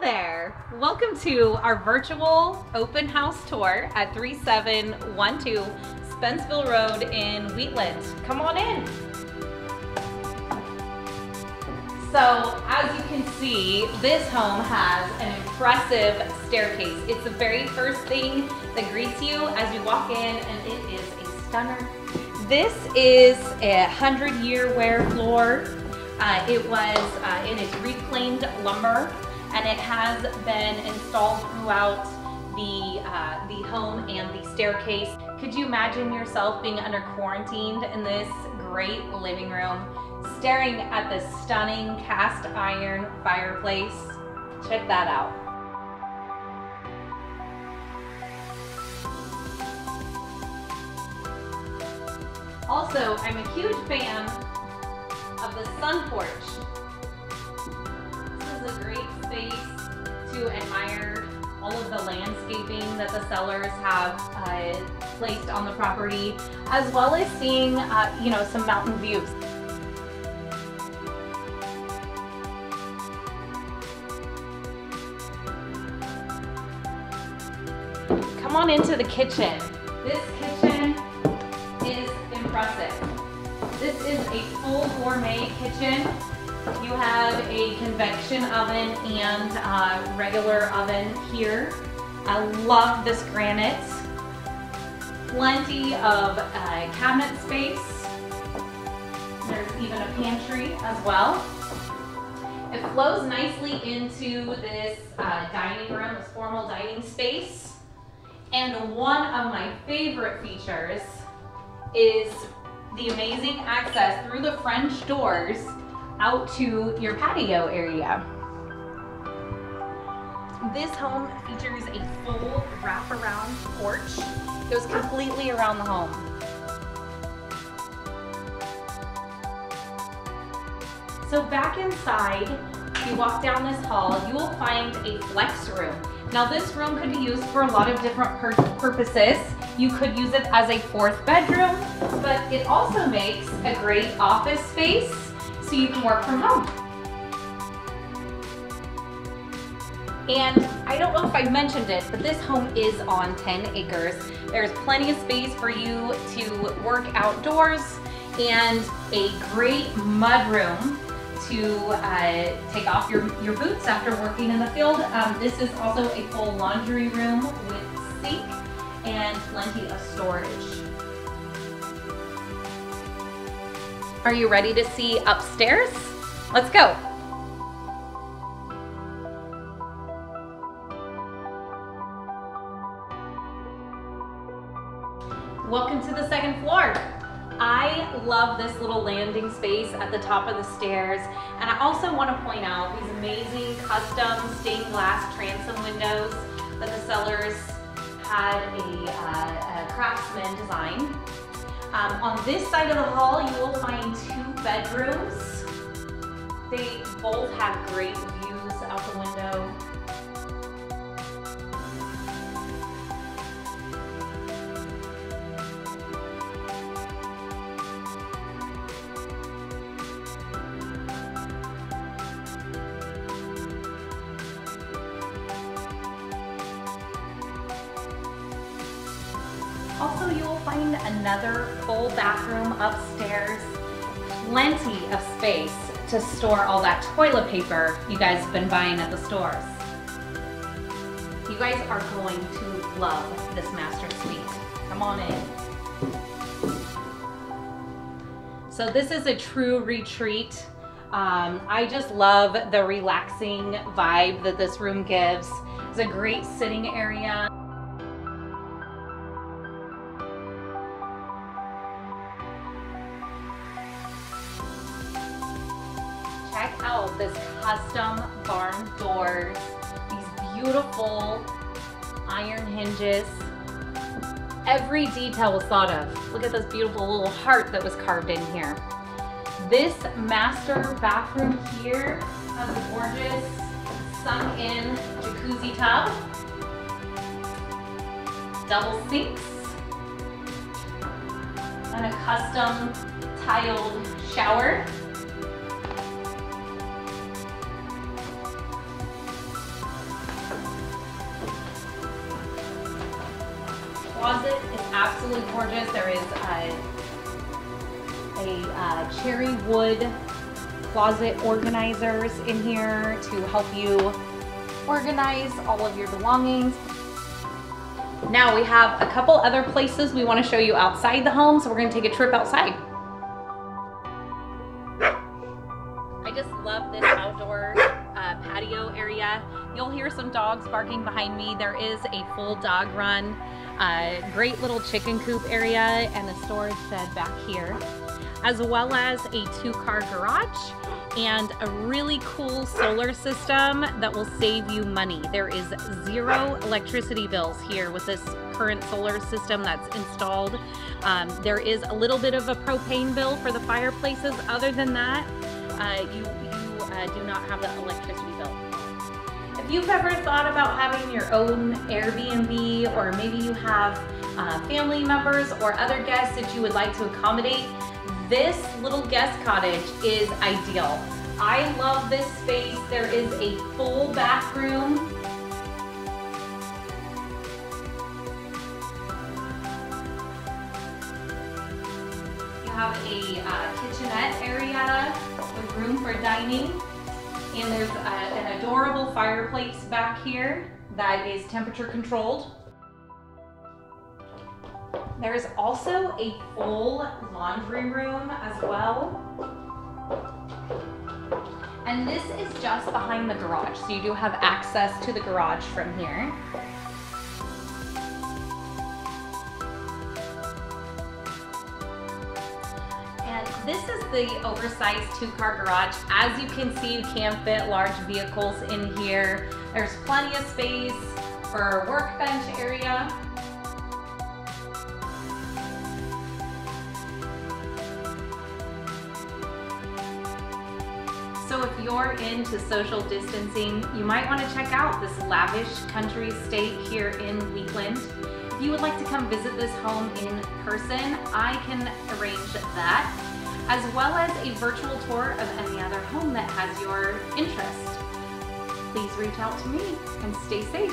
there. Welcome to our virtual open house tour at 3712 Spenceville Road in Wheatland. Come on in. So as you can see, this home has an impressive staircase. It's the very first thing that greets you as you walk in and it is a stunner. This is a 100 year wear floor. Uh, it was uh, in its reclaimed lumber and it has been installed throughout the, uh, the home and the staircase. Could you imagine yourself being under quarantined in this great living room, staring at this stunning cast iron fireplace? Check that out. Also, I'm a huge fan of the sun porch. This is a great space to admire all of the landscaping that the sellers have uh, placed on the property, as well as seeing, uh, you know, some mountain views. Come on into the kitchen. This kitchen is impressive. This is a full gourmet kitchen. You have a convection oven and a regular oven here. I love this granite. Plenty of uh, cabinet space. There's even a pantry as well. It flows nicely into this uh, dining room, this formal dining space. And one of my favorite features is the amazing access through the French doors out to your patio area. This home features a full wraparound porch. It goes completely around the home. So back inside, if you walk down this hall, you will find a flex room. Now this room could be used for a lot of different pur purposes. You could use it as a fourth bedroom, but it also makes a great office space so you can work from home. And I don't know if I mentioned it, but this home is on 10 acres. There's plenty of space for you to work outdoors and a great mudroom to uh, take off your, your boots after working in the field. Um, this is also a full laundry room with sink and plenty of storage. Are you ready to see upstairs? Let's go. Welcome to the second floor. I love this little landing space at the top of the stairs. And I also want to point out these amazing custom stained glass transom windows that the sellers had a, uh, a craftsman design. Um, on this side of the hall, you will find two bedrooms. They both have great views Also, you will find another full bathroom upstairs. Plenty of space to store all that toilet paper you guys have been buying at the stores. You guys are going to love this master suite. Come on in. So this is a true retreat. Um, I just love the relaxing vibe that this room gives. It's a great sitting area. This custom barn doors, these beautiful iron hinges. Every detail was thought of. Look at this beautiful little heart that was carved in here. This master bathroom here has a gorgeous sunk in jacuzzi tub, double sinks, and a custom tiled shower. Absolutely gorgeous. There is a, a uh, cherry wood closet organizers in here to help you organize all of your belongings. Now we have a couple other places we want to show you outside the home, so we're going to take a trip outside. I just love this outdoor uh, patio area. You'll hear some dogs barking behind me. There is a full dog run, uh, great little chicken coop area, and a storage shed back here, as well as a two-car garage and a really cool solar system that will save you money. There is zero electricity bills here with this current solar system that's installed. Um, there is a little bit of a propane bill for the fireplaces. Other than that, uh, you, you uh, do not have the electricity bill. If you've ever thought about having your own Airbnb or maybe you have uh, family members or other guests that you would like to accommodate, this little guest cottage is ideal. I love this space. There is a full bathroom. You have a uh, kitchenette area with room for dining. And there's a, an adorable fireplace back here that is temperature controlled. There's also a full laundry room as well. And this is just behind the garage, so you do have access to the garage from here. This is the oversized two-car garage. As you can see, you can fit large vehicles in here. There's plenty of space for a workbench area. So if you're into social distancing, you might want to check out this lavish country estate here in Wheatland. If you would like to come visit this home in person, I can arrange that, as well as a virtual tour of any other home that has your interest. Please reach out to me and stay safe.